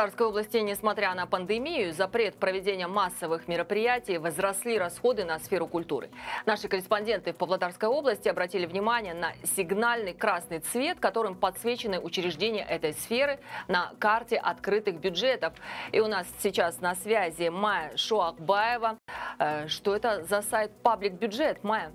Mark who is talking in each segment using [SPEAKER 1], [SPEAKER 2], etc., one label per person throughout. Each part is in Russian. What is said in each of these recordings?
[SPEAKER 1] Татарской области, несмотря на пандемию, запрет проведения массовых мероприятий, возросли расходы на сферу культуры. Наши корреспонденты в Павлодарской области обратили внимание на сигнальный красный цвет, которым подсвечены учреждения этой сферы на карте открытых бюджетов. И у нас сейчас на связи Майя Шуакбаева. Э, Что это за сайт Public Бюджет, Майя?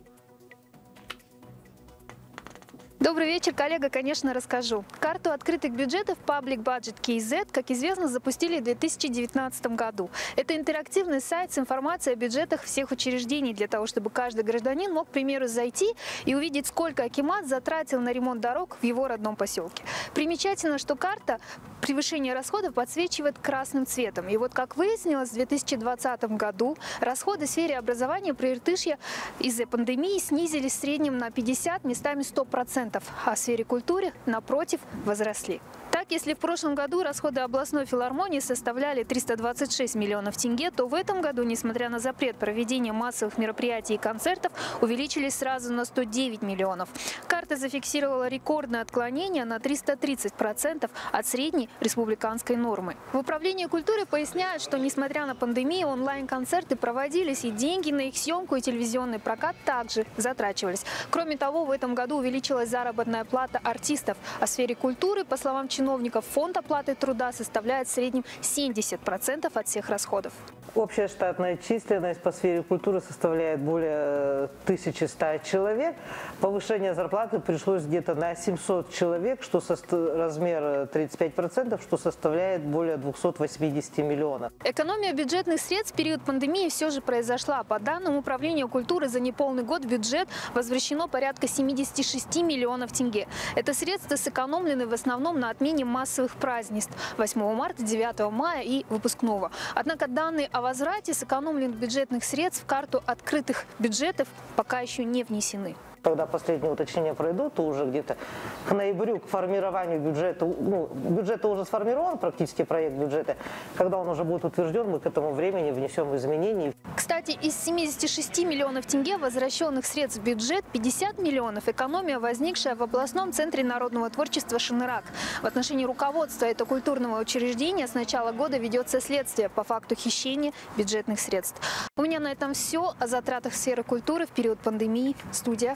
[SPEAKER 2] Добрый вечер, коллега, конечно, расскажу. Карту открытых бюджетов Public Budget KZ, как известно, запустили в 2019 году. Это интерактивный сайт с информацией о бюджетах всех учреждений для того, чтобы каждый гражданин мог, к примеру, зайти и увидеть, сколько Акимат затратил на ремонт дорог в его родном поселке. Примечательно, что карта превышение расходов подсвечивает красным цветом. И вот, как выяснилось, в 2020 году расходы в сфере образования при Иртышье из-за пандемии снизились в среднем на 50, местами 100%, а в сфере культуры, напротив, возросли. Так, если в прошлом году расходы областной филармонии составляли 326 миллионов тенге, то в этом году, несмотря на запрет проведения массовых мероприятий и концертов, увеличились сразу на 109 миллионов. Карта зафиксировала рекордное отклонение на 330% от средней республиканской нормы. В управлении культуры поясняют, что несмотря на пандемию, онлайн-концерты проводились, и деньги на их съемку и телевизионный прокат также затрачивались. Кроме того, в этом году увеличилась заработная плата артистов. О сфере культуры, по словам чиновников, фонд оплаты труда составляет в среднем 70% от всех расходов.
[SPEAKER 3] Общая штатная численность по сфере культуры составляет более 1100 человек. Повышение зарплаты пришлось где-то на 700 человек, что состо- размер 35%, что составляет более 280 миллионов.
[SPEAKER 2] Экономия бюджетных средств в период пандемии все же произошла. По данным Управления культуры, за неполный год в бюджет возвращено порядка 76 миллионов тенге. Это средства сэкономлены в основном на отмене массовых празднеств 8 марта, 9 мая и выпускного. Однако данные о возврате сэкономленных бюджетных средств в карту открытых бюджетов пока еще не внесены.
[SPEAKER 3] Когда последние уточнения пройдут, то уже где-то к ноябрю, к формированию бюджета, ну, бюджет уже сформирован, практически проект бюджета, когда он уже будет утвержден, мы к этому времени внесем изменения.
[SPEAKER 2] Кстати, из 76 миллионов тенге возвращенных средств в бюджет 50 миллионов – экономия, возникшая в областном центре народного творчества «Шанырак». В отношении руководства этого культурного учреждения с начала года ведется следствие по факту хищения бюджетных средств. У меня на этом все. О затратах сферы культуры в период пандемии. Студия.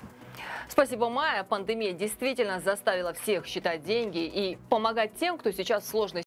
[SPEAKER 1] Спасибо, Майя. Пандемия действительно заставила всех считать деньги и помогать тем, кто сейчас в сложной